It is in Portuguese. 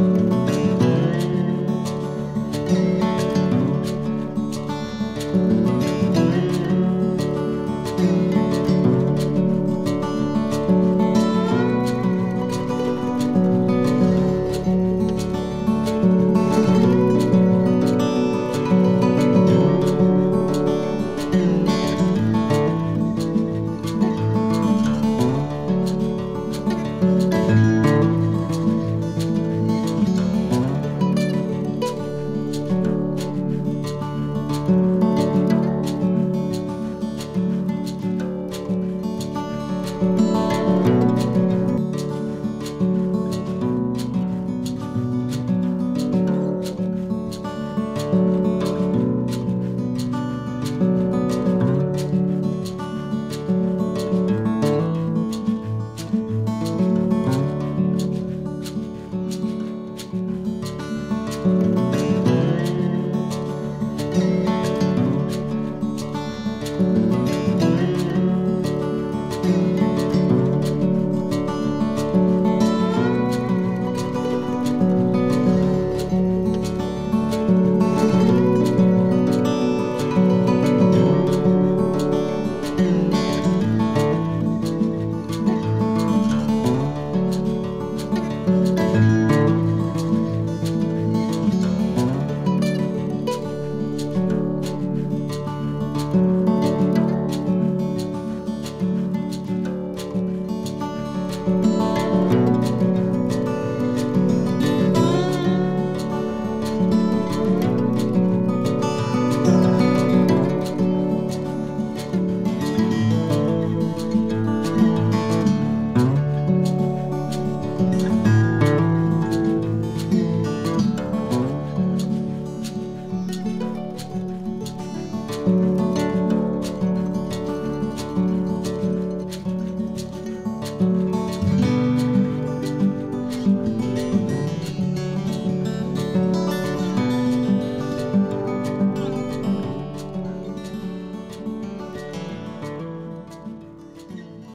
thank you you